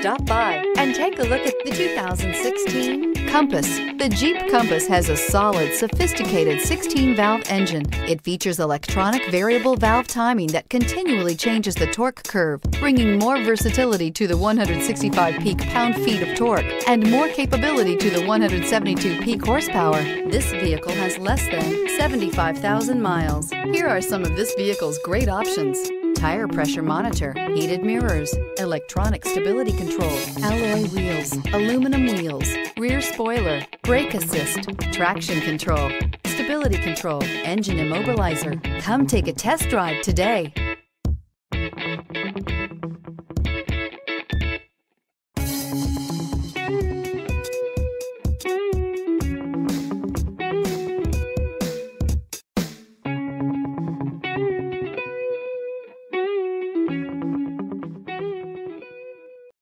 Stop by and take a look at the 2016 Compass. The Jeep Compass has a solid, sophisticated 16-valve engine. It features electronic variable valve timing that continually changes the torque curve, bringing more versatility to the 165 peak pound-feet of torque and more capability to the 172 peak horsepower. This vehicle has less than 75,000 miles. Here are some of this vehicle's great options tire pressure monitor, heated mirrors, electronic stability control, alloy wheels, aluminum wheels, rear spoiler, brake assist, traction control, stability control, engine immobilizer. Come take a test drive today.